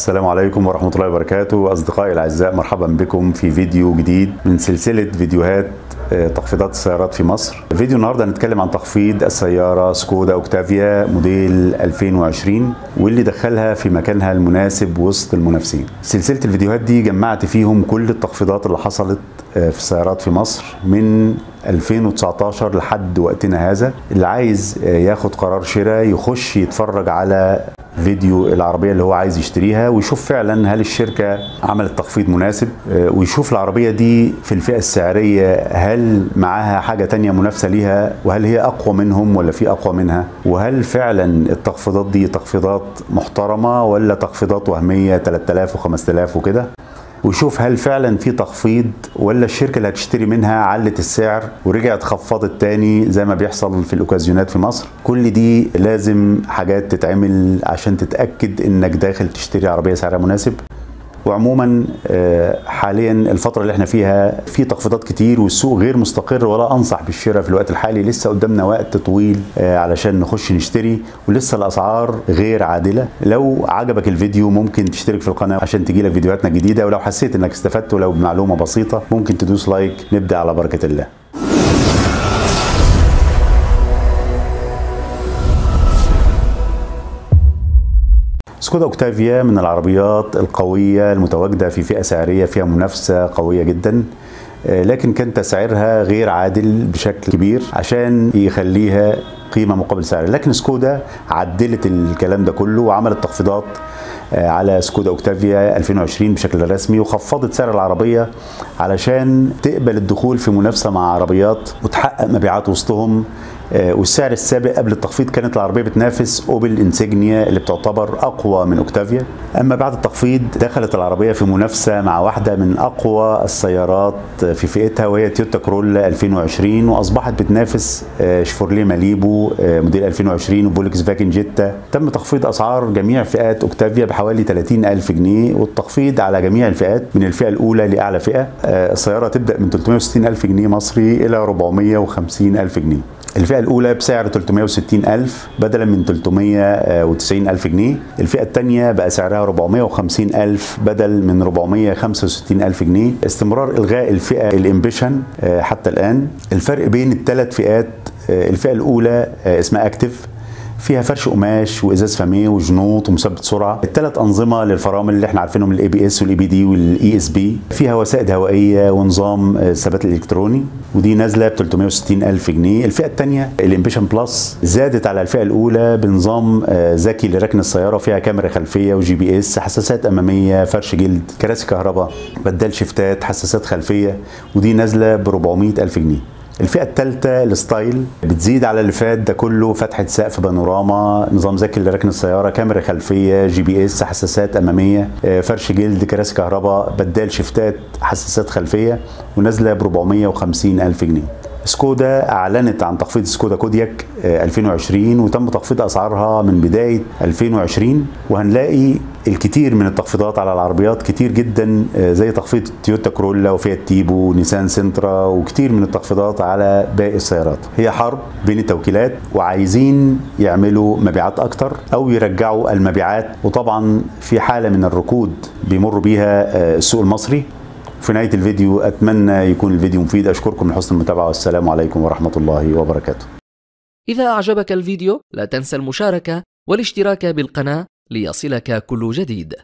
السلام عليكم ورحمة الله وبركاته. أصدقائي الأعزاء مرحبا بكم في فيديو جديد من سلسلة فيديوهات آه، تخفيضات السيارات في مصر. فيديو النهارده هنتكلم عن تخفيض السيارة سكودا أوكتافيا موديل 2020 واللي دخلها في مكانها المناسب وسط المنافسين. سلسلة الفيديوهات دي جمعت فيهم كل التخفيضات اللي حصلت آه، في السيارات في مصر من 2019 لحد وقتنا هذا. اللي عايز آه، ياخد قرار شراء يخش يتفرج على فيديو العربية اللي هو عايز يشتريها ويشوف فعلا هل الشركة عملت تخفيض مناسب آه، ويشوف العربية دي في الفئة السعرية هل معاها حاجة تانية منافسة ليها وهل هي أقوى منهم ولا في أقوى منها وهل فعلا التخفيضات دي تخفيضات محترمة ولا تخفيضات وهمية 3000 و5000 وكده. ويشوف هل فعلا في تخفيض ولا الشركة اللي هتشتري منها علت السعر ورجعت خفضت تاني زي ما بيحصل في الأوكازيونات في مصر؟ كل دي لازم حاجات تتعمل عشان تتأكد إنك داخل تشتري عربية سعرها مناسب. وعموما آه، حاليا الفترة اللي إحنا فيها في تخفيضات كتير والسوق غير مستقر ولا أنصح بالشراء في الوقت الحالي. لسه قدامنا وقت طويل آه، علشان نخش نشتري ولسه الأسعار غير عادلة. لو عجبك الفيديو ممكن تشترك في القناة عشان تجيلك فيديوهاتنا الجديدة ولو حسيت إنك استفدت ولو بمعلومة بسيطة ممكن تدوس لايك. نبدأ على بركة الله. سكودا اوكتافيا من العربيات القوية المتواجدة في فئة سعرية فيها منافسة قوية جدا آه، لكن كان تسعيرها غير عادل بشكل كبير عشان يخليها قيمة مقابل سعر لكن سكودا عدلت الكلام ده كله وعملت تخفيضات آه، على سكودا اوكتافيا 2020 بشكل رسمي وخفضت سعر العربية علشان تقبل الدخول في منافسة مع عربيات وتحقق مبيعات وسطهم. والسعر السابق قبل التخفيض كانت العربية بتنافس أوبل إنسيجنيا اللي بتعتبر أقوى من أوكتافيا. أما بعد التخفيض دخلت العربية في منافسة مع واحدة من أقوى السيارات في فئتها وهي تويوتا كرولا 2020 وأصبحت بتنافس آه، شيفورليه ماليبو آه، موديل 2020 وفولكس فاجن جيتا. تم تخفيض أسعار جميع فئات أوكتافيا بحوالي 30 ألف جنيه والتخفيض على جميع الفئات من الفئة الأولى لأعلى فئة. السيارة تبدأ من 360 ألف جنيه مصري إلى 450 ألف جنيه. الفئة الأولى بسعر 360 ألف بدلا من 390 ألف جنيه. الفئة الثانية بقى سعرها 450 ألف بدل من 465 ألف جنيه. استمرار إلغاء الفئة ال Ambition آه، حتى الآن. الفرق بين الثلاث فئات آه، الفئة الأولى آه، اسمها Active فيها فرش قماش وإزاز فاميه وجنوط ومثبت سرعة. الثلاث أنظمة للفرامل اللي إحنا عارفينهم ال ABS وال EBD وال ESP فيها وسائد هوائية ونظام الثبات الالكتروني ودي نازلة ب 360 ألف جنيه. الفئة الثانية ال Ambition Plus زادت على الفئة الأولى بنظام آه، ذكي لركن السيارة. فيها كاميرا خلفية و GPS حساسات أمامية فرش جلد كراسي كهرباء بدال شفتات حساسات خلفية. ودي نازلة ب 400 ألف جنيه. الفئة الثالثه ال Style بتزيد على اللي فات ده كله فتحه سقف بانوراما نظام ذكي لركن السيارة كاميرا خلفية GPS حساسات أمامية آه، فرش جلد كراسي كهرباء بدال شفتات حساسات خلفية ونازلة ب 450 ألف جنيه. سكودا أعلنت عن تخفيض سكودا كودياك آه، 2020 وتم تخفيض أسعارها من بداية 2020 وهنلاقي الكثير من التخفيضات على العربيات كتير جدا آه، زي تخفيض تويوتا كرولا وفيات تيبو ونيسان سنترا وكتير من التخفيضات على باقي السيارات. هي حرب بين التوكيلات وعايزين يعملوا مبيعات أكتر أو يرجعوا المبيعات وطبعا في حالة من الركود بيمر بيها آه، السوق المصري. في نهاية الفيديو أتمنى يكون الفيديو مفيد. أشكركم من حسن المتابعة. والسلام عليكم ورحمة الله وبركاته. إذا أعجبك الفيديو لا تنسى المشاركة والاشتراك بالقناة ليصلك كل جديد.